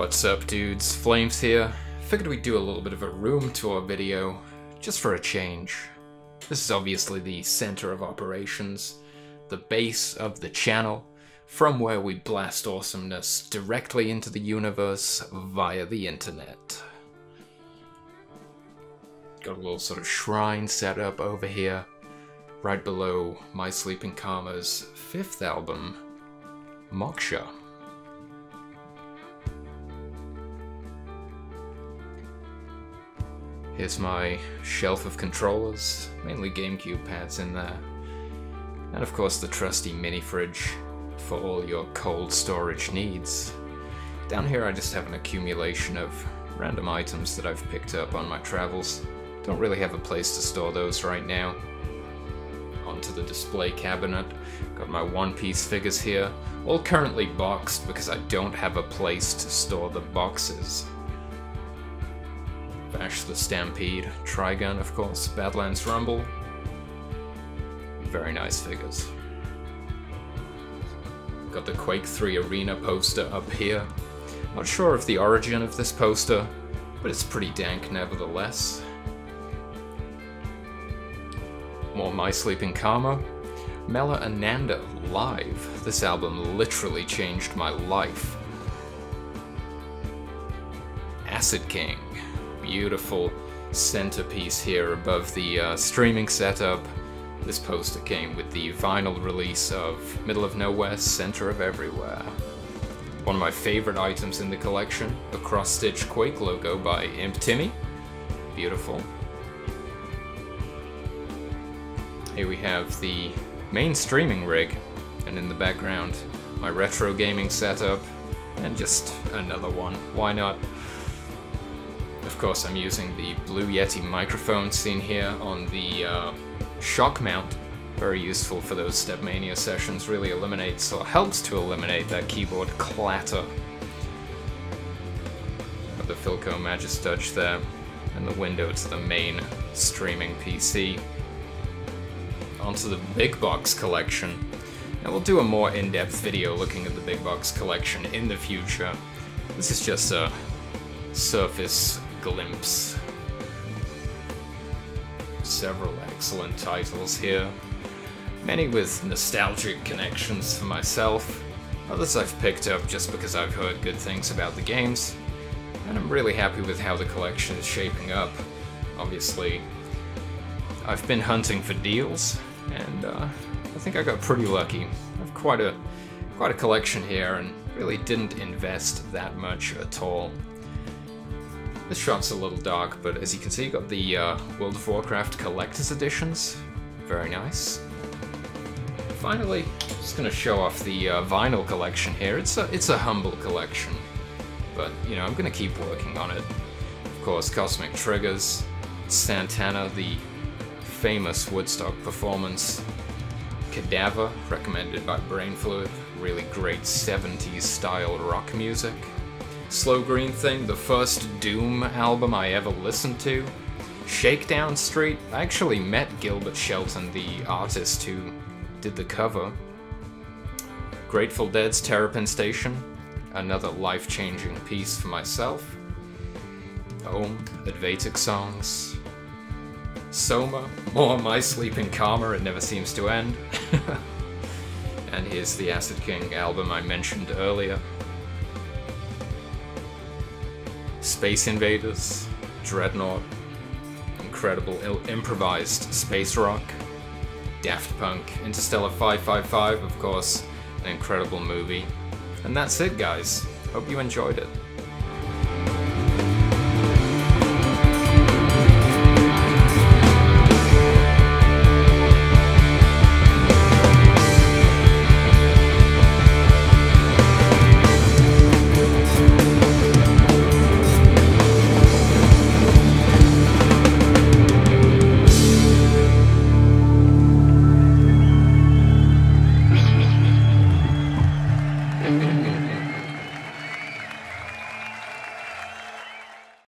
What's up dudes, Flames here. Figured we'd do a little bit of a room tour video, just for a change. This is obviously the center of operations, the base of the channel, from where we blast awesomeness directly into the universe via the internet. Got a little sort of shrine set up over here, right below My Sleeping Karma's fifth album, Moksha. Here's my shelf of controllers, mainly GameCube pads in there. And of course the trusty mini fridge for all your cold storage needs. Down here I just have an accumulation of random items that I've picked up on my travels. Don't really have a place to store those right now. Onto the display cabinet. Got my One Piece figures here, all currently boxed because I don't have a place to store the boxes. Vash the Stampede, Trigun, of course, Badlands Rumble. Very nice figures. Got the Quake 3 Arena poster up here. Not sure of the origin of this poster, but it's pretty dank nevertheless. More My Sleeping Karma. Mela Ananda live. This album literally changed my life. Acid King beautiful centerpiece here above the uh, streaming setup. This poster came with the vinyl release of Middle of Nowhere, Center of Everywhere. One of my favorite items in the collection, a cross-stitch Quake logo by Imp Timmy. Beautiful. Here we have the main streaming rig, and in the background, my retro gaming setup, and just another one. Why not? Of course, I'm using the Blue Yeti microphone seen here on the uh, shock mount. Very useful for those Stepmania sessions, really eliminates or helps to eliminate that keyboard clatter. Got the Philco Magistouch there, and the window to the main streaming PC. Onto the big box collection. Now we'll do a more in-depth video looking at the big box collection in the future. This is just a surface glimpse. Several excellent titles here, many with nostalgic connections for myself, others I've picked up just because I've heard good things about the games, and I'm really happy with how the collection is shaping up. Obviously, I've been hunting for deals, and uh, I think I got pretty lucky. I've quite a quite a collection here, and really didn't invest that much at all. This shot's a little dark, but as you can see, you got the uh, World of Warcraft Collector's Editions. Very nice. Finally, just gonna show off the uh, vinyl collection here. It's a, it's a humble collection, but, you know, I'm gonna keep working on it. Of course, Cosmic Triggers, Santana, the famous Woodstock performance, Kadavar, recommended by Brain Fluid, really great 70s style rock music. Slow Green Thing, the first Doom album I ever listened to. Shakedown Street, I actually met Gilbert Shelton, the artist who did the cover. Grateful Dead's Terrapin Station, another life-changing piece for myself. Home, Advatic Songs. Soma, more My Sleeping Karma, it never seems to end. and here's the Acid King album I mentioned earlier. Space Invaders, Dreadnought, incredible improvised space rock, Daft Punk, Interstella 555, of course, an incredible movie. And that's it, guys. Hope you enjoyed it.